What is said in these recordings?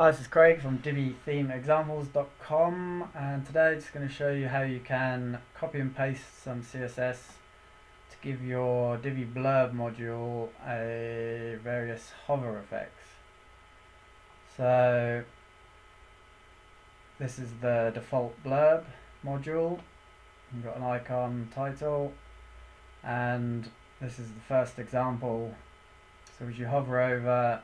Hi, this is Craig from DiviThemeExamples.com and today I'm just going to show you how you can copy and paste some CSS to give your Divi Blurb module a various hover effects. So this is the default blurb module. You've got an icon title and this is the first example. So as you hover over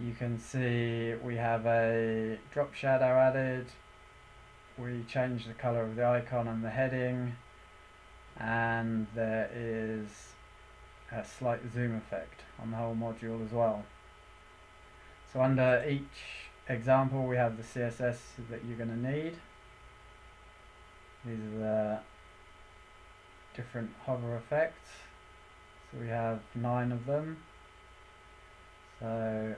you can see we have a drop shadow added. We change the color of the icon and the heading. And there is a slight zoom effect on the whole module as well. So under each example we have the CSS that you're going to need. These are the different hover effects. So we have nine of them. So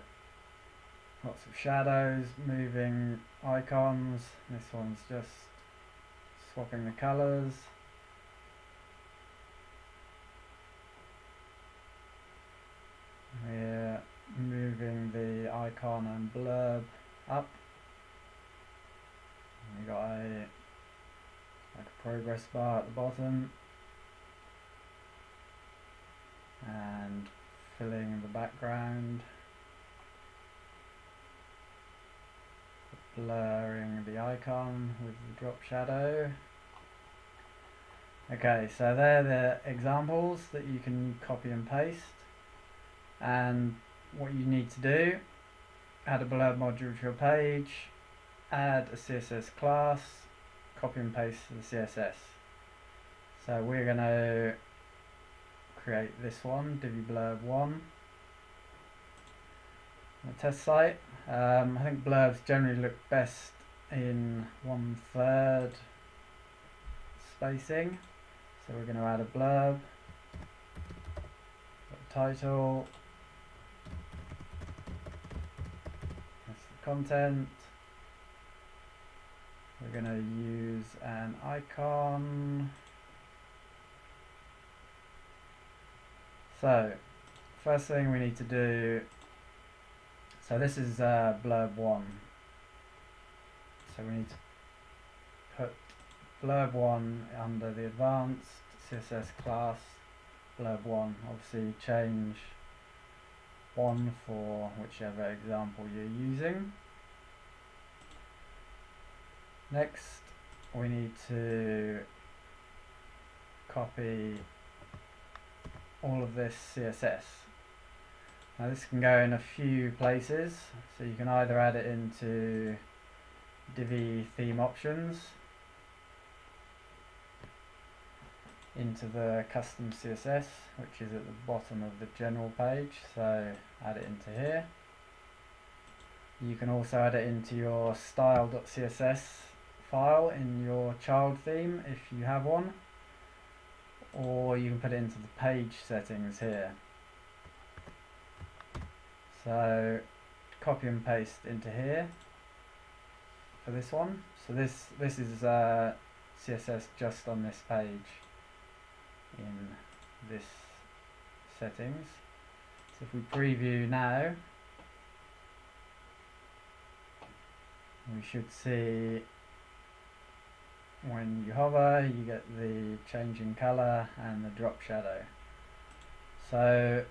lots of shadows, moving icons. This one's just swapping the colours. We're moving the icon and blurb up. We got a like a progress bar at the bottom and filling the background. Blurring the icon with the drop shadow. Okay, so they're the examples that you can copy and paste. And what you need to do, add a blurb module to your page, add a CSS class, copy and paste the CSS. So we're going to create this one, Divi Blurb 1 the test site. Um, I think blurbs generally look best in one third spacing. So we're going to add a blurb, title, that's the content. We're going to use an icon. So, first thing we need to do so this is uh, blurb 1. So we need to put blurb 1 under the advanced CSS class blurb 1. Obviously change 1 for whichever example you're using. Next we need to copy all of this CSS now this can go in a few places, so you can either add it into Divi theme options, into the custom CSS, which is at the bottom of the general page, so add it into here. You can also add it into your style.css file in your child theme if you have one, or you can put it into the page settings here. So copy and paste into here for this one. So this this is uh, CSS just on this page in this settings. So if we preview now, we should see when you hover you get the change in color and the drop shadow. So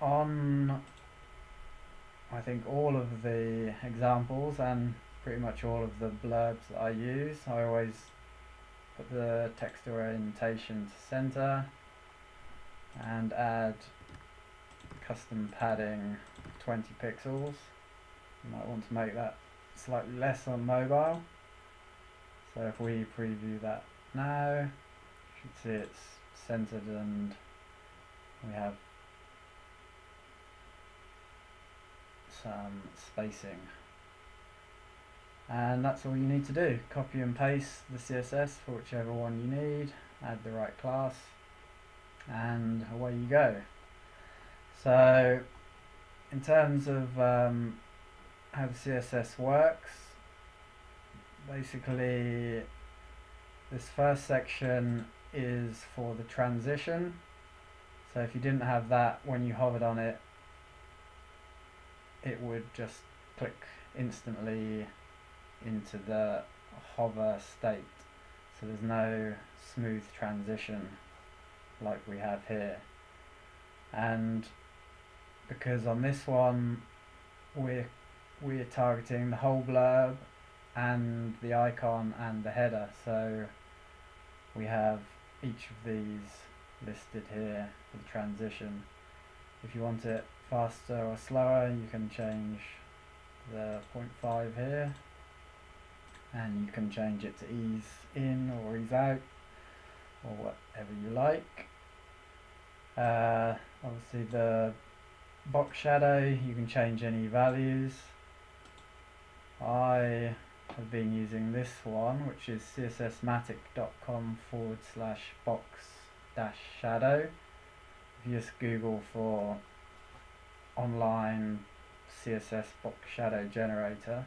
on I think all of the examples and pretty much all of the blurbs that I use, I always put the text orientation to center and add custom padding 20 pixels. You might want to make that slightly less on mobile. So if we preview that now, you should see it's centered and we have some spacing. And that's all you need to do. Copy and paste the CSS for whichever one you need add the right class and away you go. So in terms of um, how the CSS works basically this first section is for the transition. So if you didn't have that when you hovered on it it would just click instantly into the hover state. So there's no smooth transition like we have here. And because on this one we're we're targeting the whole blurb and the icon and the header. So we have each of these listed here for the transition. If you want it faster or slower you can change the 0.5 here. And you can change it to ease in or ease out or whatever you like. Uh, obviously the box shadow you can change any values. I have been using this one which is cssmatic.com forward slash box dash shadow. If you just google for online CSS box shadow generator.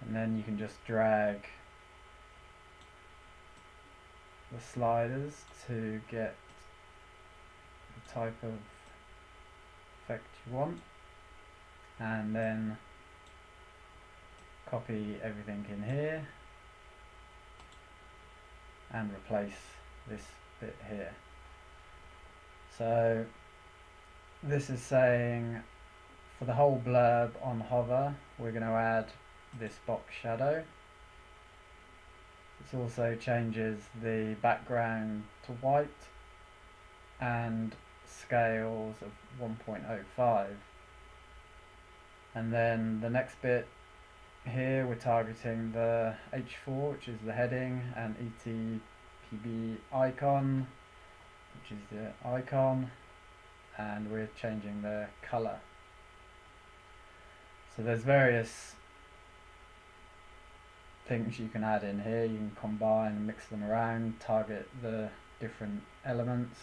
And then you can just drag the sliders to get the type of effect you want. And then copy everything in here and replace this bit here. So this is saying for the whole blurb on hover we're going to add this box shadow. This also changes the background to white and scales of 1.05 and then the next bit here we're targeting the H4 which is the heading and ETPB icon which is the icon and we're changing the color. So there's various things you can add in here. You can combine and mix them around target the different elements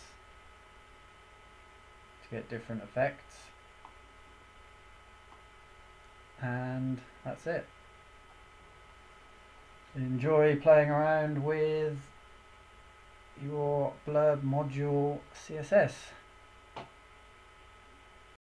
to get different effects. And that's it. Enjoy playing around with your blurb module CSS